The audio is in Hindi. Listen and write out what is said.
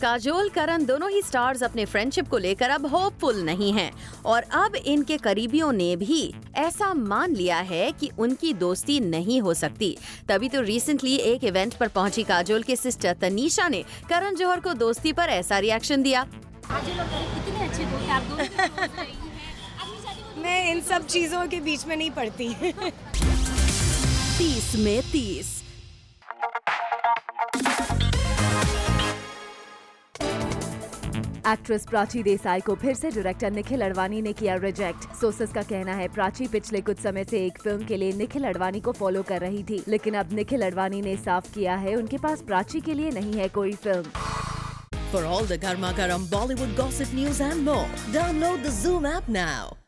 काजोल करण दोनों ही स्टार्स अपने फ्रेंडशिप को लेकर अब होपफुल नहीं हैं। और अब इनके करीबियों ने भी ऐसा मान लिया है कि उनकी दोस्ती नहीं हो सकती। तभी तो रिसेंटली एक इवेंट पर पहुँची काजोल के सिस्टर तनीषा ने। करण जौहर को दोस्ती पर ऐसा रिएक्शन दिया। मैं इन सब चीज़ों के बीच में नहीं पड़ती तीस में तीस। एक्ट्रेस प्राची देसाई को फिर से डायरेक्टर निखिल अडवाणी ने किया रिजेक्ट सोर्सेस का कहना है प्राची पिछले कुछ समय से एक फ़िल्म के लिए निखिल अडवाणी को फॉलो कर रही थी लेकिन अब निखिल अडवाणी ने साफ़ किया है उनके पास प्राची के लिए नहीं है कोई film For all the Garma Garam Bollywood gossip news and more, download the.